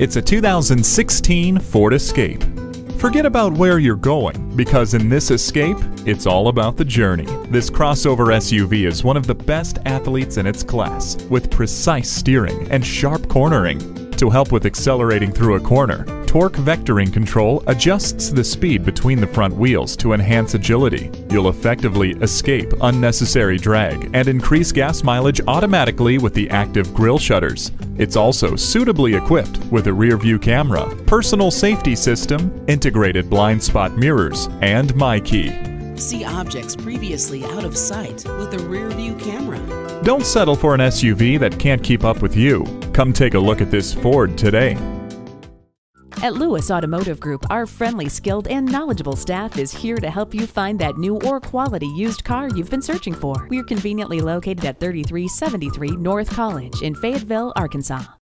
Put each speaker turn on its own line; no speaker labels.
It's a 2016 Ford Escape. Forget about where you're going, because in this Escape, it's all about the journey. This crossover SUV is one of the best athletes in its class, with precise steering and sharp cornering. To help with accelerating through a corner, Torque Vectoring Control adjusts the speed between the front wheels to enhance agility. You'll effectively escape unnecessary drag and increase gas mileage automatically with the active grille shutters. It's also suitably equipped with a rear view camera, personal safety system, integrated blind spot mirrors, and MyKey.
See objects previously out of sight with a rear view camera.
Don't settle for an SUV that can't keep up with you. Come take a look at this Ford today.
At Lewis Automotive Group, our friendly, skilled, and knowledgeable staff is here to help you find that new or quality used car you've been searching for. We're conveniently located at 3373 North College in Fayetteville, Arkansas.